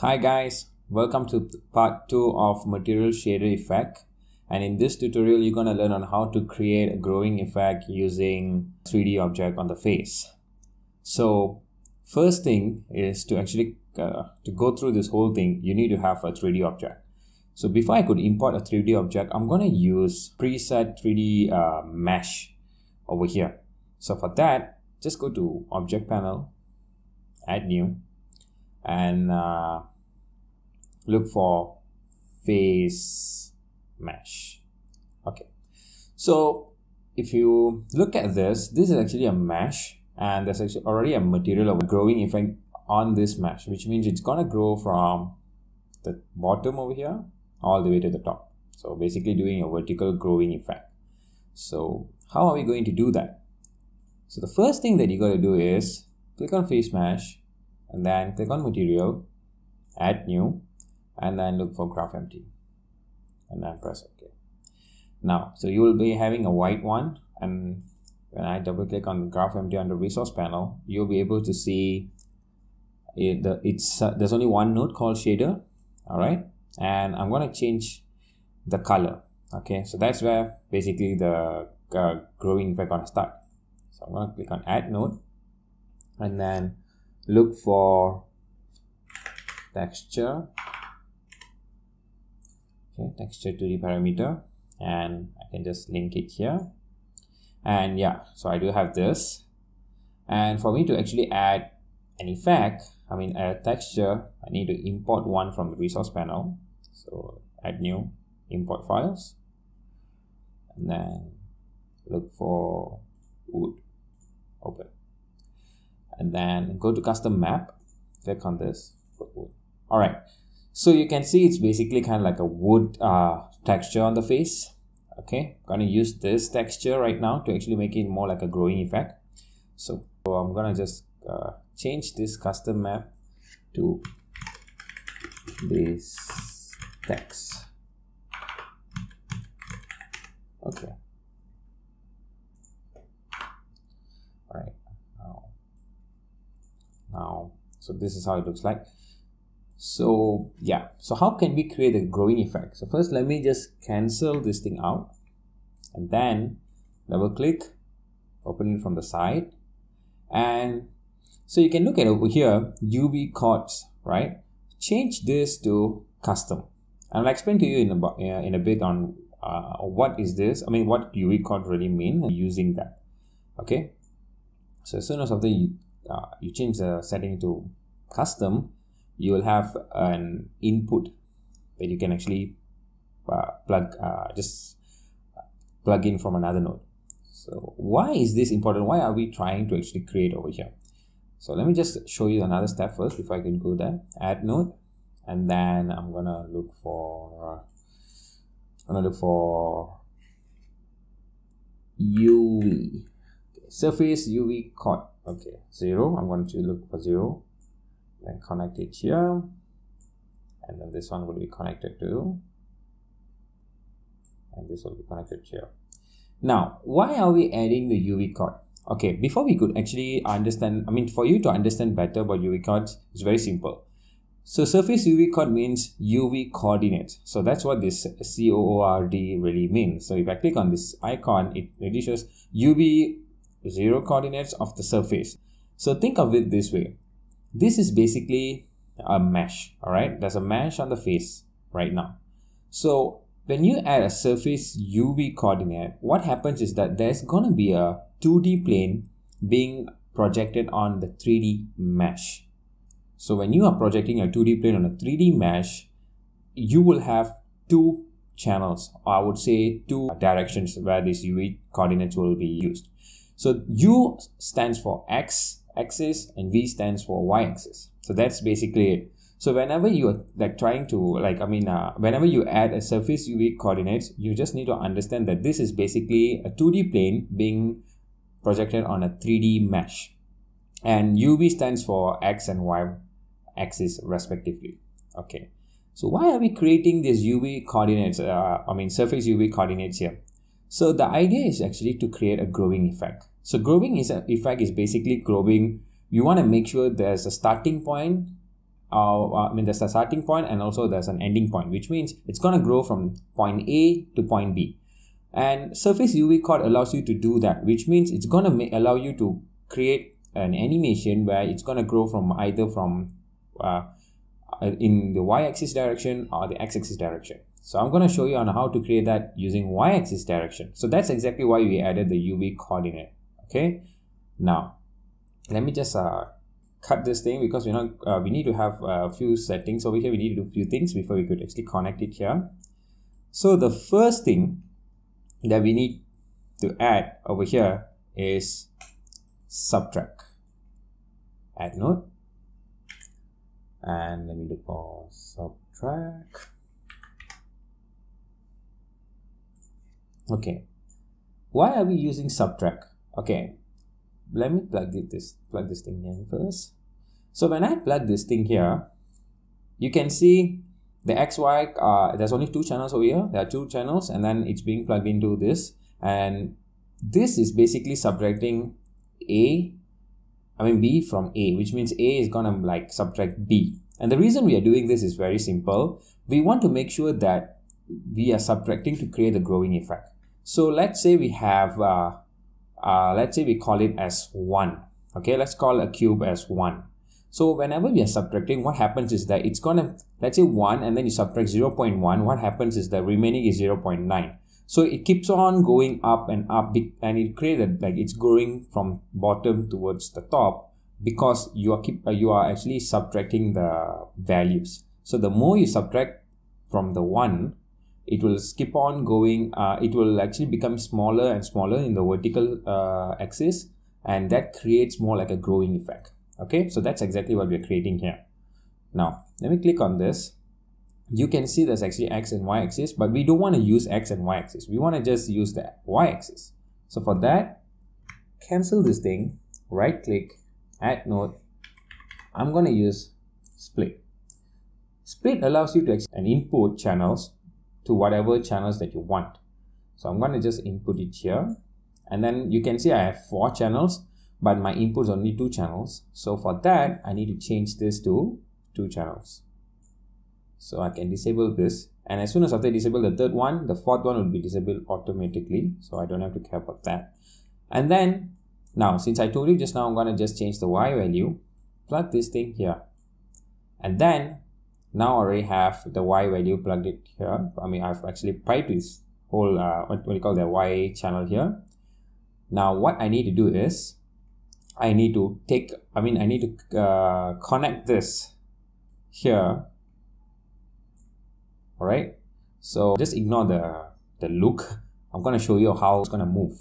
Hi guys, welcome to part 2 of material shader effect and in this tutorial you're going to learn on how to create a growing effect using 3D object on the face. So first thing is to actually uh, to go through this whole thing you need to have a 3D object. So before I could import a 3D object I'm going to use preset 3D uh, mesh over here. So for that just go to object panel add new and uh, look for face mesh. Okay. So if you look at this this is actually a mesh and there's actually already a material of growing effect on this mesh which means it's gonna grow from the bottom over here all the way to the top. So basically doing a vertical growing effect. So how are we going to do that? So the first thing that you got to do is click on face mesh and then click on material add new and then look for graph empty and then press ok. Now so you will be having a white one and when I double click on graph empty on the resource panel you'll be able to see it the it's uh, there's only one node called shader all right and I'm going to change the color okay? So that's where basically the uh, growing effect going to start. So I'm going to click on add node and then look for texture okay texture to the parameter. And I can just link it here. And yeah so I do have this. And for me to actually add an effect I mean a texture I need to import one from the resource panel. So add new import files. And then look for wood open. And then go to custom map. Click on this all right so you can see it's basically kind of like a wood uh, texture on the face. Okay I'm gonna use this texture right now to actually make it more like a growing effect. So, so i'm gonna just uh, change this custom map to this text. Okay. All right now now so this is how it looks like so yeah. So how can we create a growing effect? So first let me just cancel this thing out and then double click open it from the side. And so you can look at over here uv coords right? Change this to custom. And i'll explain to you in a, uh, in a bit on uh, what is this i mean what uv coord really mean using that. Okay? So as soon as after you, uh, you change the setting to custom you will have an input that you can actually uh, plug uh, just plug in from another node. So why is this important? Why are we trying to actually create over here? So let me just show you another step first before I can go there. Add node and then I'm gonna look for I'm gonna look for UV okay. surface UV coord okay zero. I'm going to look for zero then connect it here. And then this one will be connected to and this will be connected here. Now why are we adding the uv coord okay before we could actually understand i mean for you to understand better about uv coords it's very simple. So surface uv coord means uv coordinate. So that's what this coord really means. So if i click on this icon it really shows uv zero coordinates of the surface. So think of it this way this is basically a mesh all right there's a mesh on the face right now. So when you add a surface uv coordinate what happens is that there's going to be a 2d plane being projected on the 3d mesh. So when you are projecting a 2d plane on a 3d mesh you will have two channels or i would say two directions where these uv coordinates will be used. So u stands for x axis and v stands for y axis. So that's basically it. So whenever you're like trying to like i mean uh, whenever you add a surface uv coordinates you just need to understand that this is basically a 2d plane being projected on a 3d mesh. And uv stands for x and y axis respectively. Okay. So why are we creating these uv coordinates uh, i mean surface uv coordinates here? So the idea is actually to create a growing effect so growing is a effect is basically growing. You want to make sure there's a starting point uh, I mean, there's a starting point and also there's an ending point, which means it's going to grow from point A to point B. And Surface UV Coord allows you to do that, which means it's going to allow you to create an animation where it's going to grow from either from uh, in the y-axis direction or the x-axis direction. So I'm going to show you on how to create that using y-axis direction. So that's exactly why we added the UV coordinate. Okay. Now, let me just uh, cut this thing because we know uh, we need to have a few settings over here. We need to do a few things before we could actually connect it here. So the first thing that we need to add over here is subtract. Add node. And let me look for subtract. Okay. Why are we using subtract? Okay. Let me plug this plug this thing in first. So when I plug this thing here, you can see the XY, uh, there's only two channels over here. There are two channels and then it's being plugged into this. And this is basically subtracting A, I mean B from A, which means A is gonna like subtract B. And the reason we are doing this is very simple. We want to make sure that we are subtracting to create the growing effect. So let's say we have, uh, uh, let's say we call it as 1. Okay, let's call a cube as 1. So whenever we are subtracting, what happens is that it's gonna, let's say 1 and then you subtract 0 0.1, what happens is the remaining is 0 0.9. So it keeps on going up and up and it created like it's growing from bottom towards the top because you are keep uh, you are actually subtracting the values. So the more you subtract from the 1, it will skip on going, uh, it will actually become smaller and smaller in the vertical uh, axis and that creates more like a growing effect. Okay? So that's exactly what we're creating here. Now let me click on this. You can see there's actually x and y axis but we don't want to use x and y axis. We want to just use the y axis. So for that cancel this thing right click add node. I'm going to use split. Split allows you to and input channels to whatever channels that you want so i'm going to just input it here and then you can see i have four channels but my input is only two channels. So for that, I need to change this to two channels. So I can disable this. And as soon as I disable the third one, the fourth one will be disabled automatically. So I don't have to care about that. And then now, since I told you just now, I'm going to just change the Y value, plug this thing here. And then now I already have the Y value plugged it here. I mean, I've actually piped this whole, uh, what, what you call the Y channel here. Now what I need to do is I need to take, I mean, I need to uh, connect this here. All right. So just ignore the, the look. I'm going to show you how it's going to move.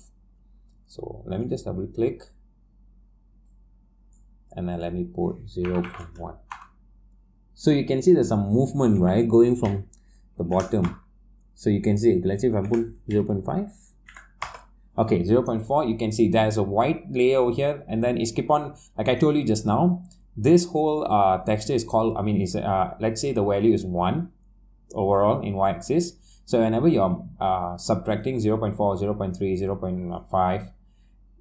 So let me just double click and then let me put 0 0.1. So you can see there's some movement, right? Going from the bottom. So you can see, let's say if I put 0 0.5, okay 0.4 you can see there's a white layer over here and then it's keep on like i told you just now this whole uh, texture is called i mean is uh, let's say the value is 1 overall in y-axis so whenever you're uh, subtracting 0 0.4 0 0.3 0 0.5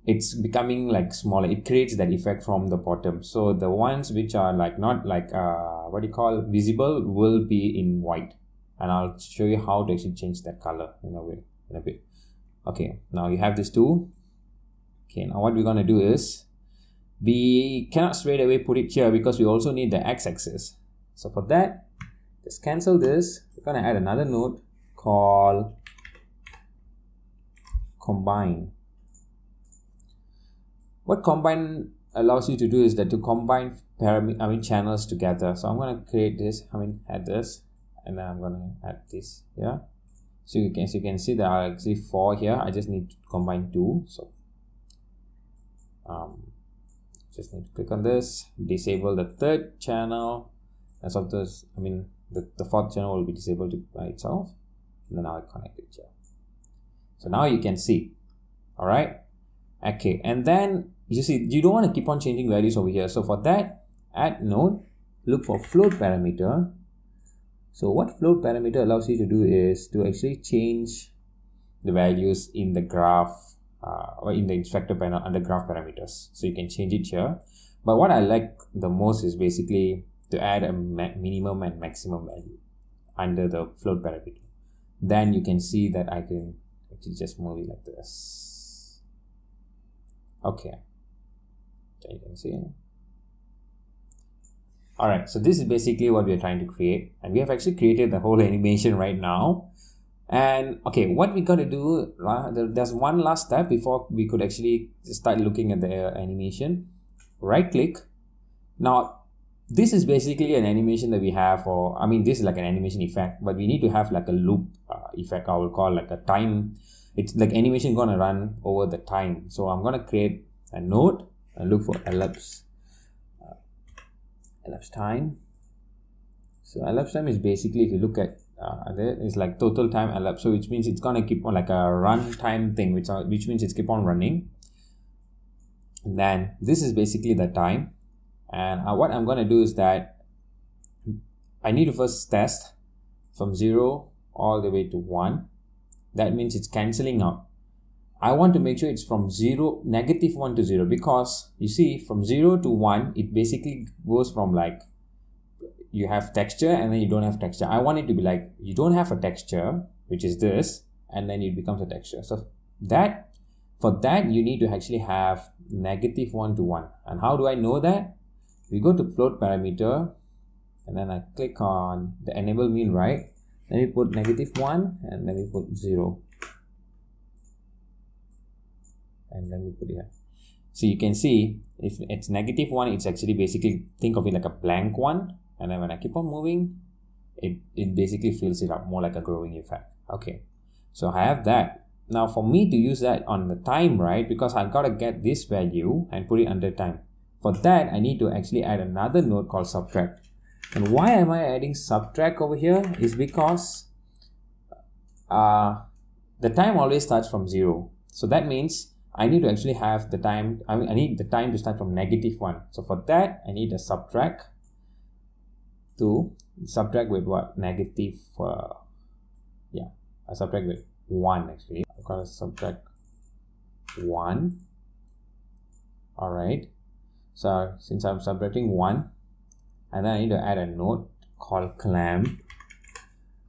it's becoming like smaller. It creates that effect from the bottom. So the ones which are like not like uh what do you call visible will be in white. And i'll show you how to actually change that color in a way in a bit. Okay now you have this tool okay now what we're going to do is we cannot straight away put it here because we also need the x-axis. So for that just cancel this. We're going to add another node called combine what combine allows you to do is that to combine I mean channels together. So I'm going to create this I mean add this and then I'm going to add this yeah so you can as you can see there are actually four here. I just need to combine two. So um just need to click on this disable the third channel. As of this i mean the, the fourth channel will be disabled by itself. And then i'll connect it here. So now you can see. All right? Okay and then you see you don't want to keep on changing values over here. So for that add node look for float parameter. So what float parameter allows you to do is to actually change the values in the graph uh, or in the inspector panel under graph parameters. So you can change it here. But what I like the most is basically to add a minimum and maximum value under the float parameter. Then you can see that I can actually just move it like this. Okay you can see. All right so this is basically what we're trying to create. And we have actually created the whole animation right now. And okay what we got to do uh, there's one last step before we could actually start looking at the animation. Right click now this is basically an animation that we have or i mean this is like an animation effect but we need to have like a loop uh, effect i will call like a time. It's like animation gonna run over the time. So i'm gonna create a node and look for elapsed uh, elapsed time. So elapsed time is basically if you look at uh, is like total time elapsed. So which means it's gonna keep on like a run time thing which are, which means it's keep on running. And then this is basically the time. And uh, what I'm to do is that I need to first test from 0 all the way to 1 that means it's cancelling out I want to make sure it's from 0 negative 1 to 0 because you see from 0 to 1 it basically goes from like you have texture and then you don't have texture. I want it to be like you don't have a texture which is this and then it becomes a texture. So that for that you need to actually have negative 1 to 1 and how do I know that? We go to float parameter and then I click on the enable mean right? Then we put negative 1 and then we put 0 and then we put it here. So you can see if it's negative 1 it's actually basically think of it like a blank one and then when I keep on moving it, it basically fills it up more like a growing effect. Okay. So I have that. Now for me to use that on the time right because I've got to get this value and put it under time. For that, I need to actually add another node called subtract. And why am I adding subtract over here? Is because uh, the time always starts from zero. So that means I need to actually have the time, I, mean, I need the time to start from negative one. So for that, I need a subtract to subtract with what? Negative, uh, yeah, I subtract with one actually. I've got to subtract one. All right. So since I'm subtracting 1 and then I need to add a node called clamp.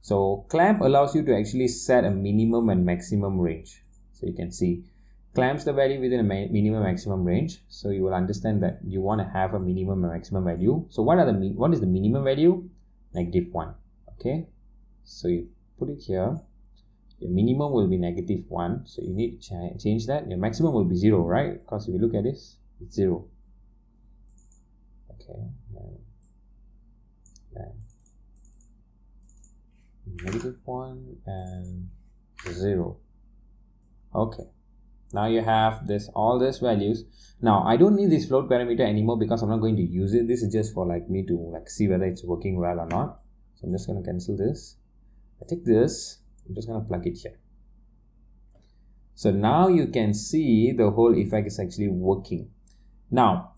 So clamp allows you to actually set a minimum and maximum range. So you can see clamps the value within a minimum maximum range. So you will understand that you want to have a minimum and maximum value. So what are the what is the minimum value? Negative 1. Okay. So you put it here. Your minimum will be negative 1. So you need to ch change that. Your maximum will be 0, right? Because if you look at this, it's 0 okay then, negative 1 and 0 okay now you have this all these values. Now i don't need this float parameter anymore because i'm not going to use it. This is just for like me to like see whether it's working well or not. So i'm just going to cancel this. I take this. I'm just going to plug it here. So now you can see the whole effect is actually working. Now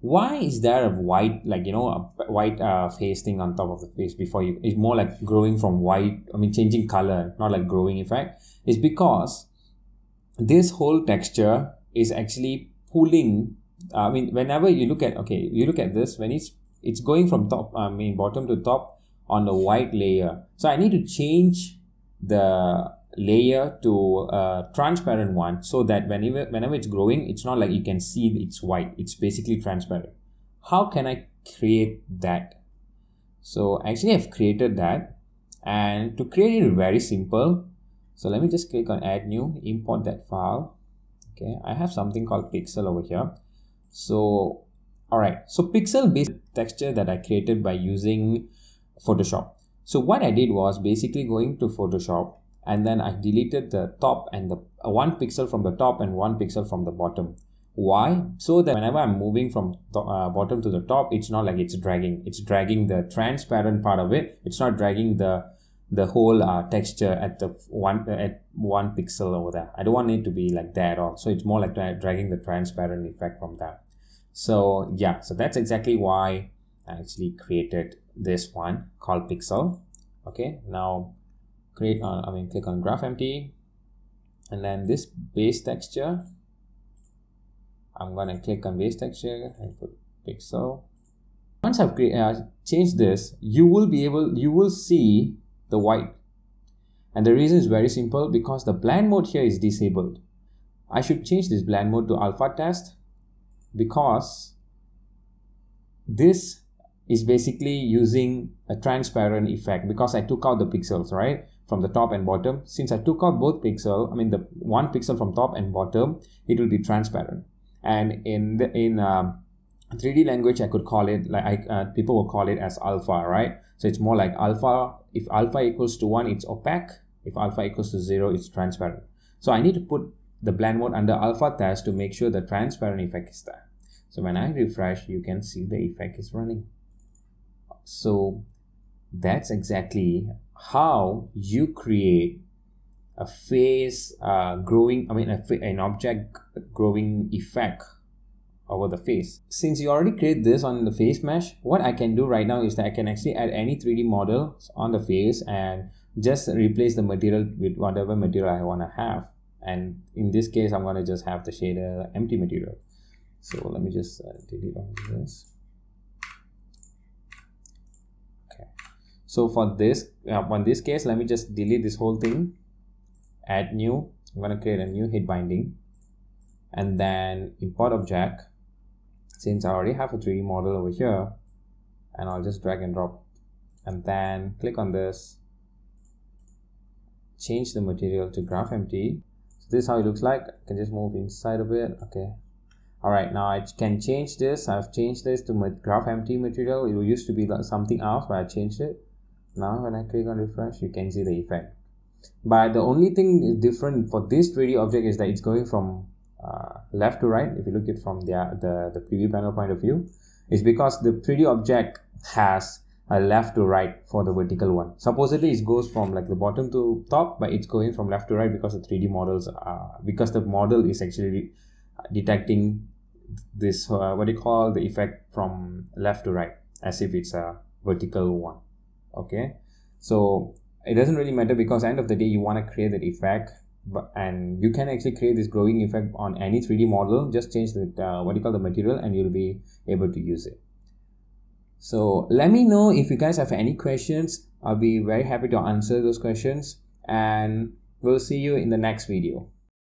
why is there a white like you know a white uh, face thing on top of the face before you? It's more like growing from white i mean changing color not like growing effect. Is because this whole texture is actually pulling i mean whenever you look at okay you look at this when it's it's going from top i mean bottom to top on the white layer. So i need to change the layer to a transparent one so that whenever whenever it's growing it's not like you can see it's white. It's basically transparent. How can i create that? So actually i've created that. And to create it very simple so let me just click on add new import that file okay i have something called pixel over here so all right so pixel based texture that i created by using photoshop so what i did was basically going to photoshop and then I deleted the top and the uh, one pixel from the top and one pixel from the bottom. Why? So that whenever I'm moving from uh, bottom to the top, it's not like it's dragging. It's dragging the transparent part of it. It's not dragging the the whole uh, texture at the one at one pixel over there. I don't want it to be like that at all. So it's more like dragging the transparent effect from that. So yeah, so that's exactly why I actually created this one called pixel. Okay, now create uh, I mean click on graph empty and then this base texture I'm gonna click on base texture and put pixel once I've uh, changed this, you will be able, you will see the white. And the reason is very simple because the blend mode here is disabled. I should change this blend mode to alpha test because this is basically using a transparent effect because I took out the pixels, right? From the top and bottom. Since I took out both pixel, I mean the one pixel from top and bottom, it will be transparent. And in the, in um, 3D language, I could call it like I, uh, people will call it as alpha, right? So it's more like alpha. If alpha equals to one, it's opaque. If alpha equals to zero, it's transparent. So I need to put the blend mode under alpha test to make sure the transparent effect is there. So when I refresh, you can see the effect is running. So that's exactly how you create a face uh, growing, I mean, a, an object growing effect over the face. Since you already create this on the face mesh, what I can do right now is that I can actually add any 3D model on the face and just replace the material with whatever material I want to have. And in this case, I'm going to just have the shader empty material. So let me just uh, delete all this. Okay. So for this uh, on this case let me just delete this whole thing add new i'm going to create a new head binding and then import object since i already have a 3d model over here and i'll just drag and drop and then click on this change the material to graph empty. So this is how it looks like. I can just move inside a bit okay. All right now i can change this. I've changed this to graph empty material. It used to be like something else but i changed it. Now when I click on refresh you can see the effect. But the only thing is different for this 3D object is that it's going from uh, left to right if you look at from the, the, the preview panel point of view is because the 3D object has a left to right for the vertical one. Supposedly it goes from like the bottom to top, but it's going from left to right because the 3D models are, because the model is actually detecting this, uh, what do you call the effect from left to right as if it's a vertical one okay so it doesn't really matter because end of the day you want to create that effect and you can actually create this growing effect on any 3d model. Just change the uh, what you call the material and you'll be able to use it. So let me know if you guys have any questions. I'll be very happy to answer those questions. And we'll see you in the next video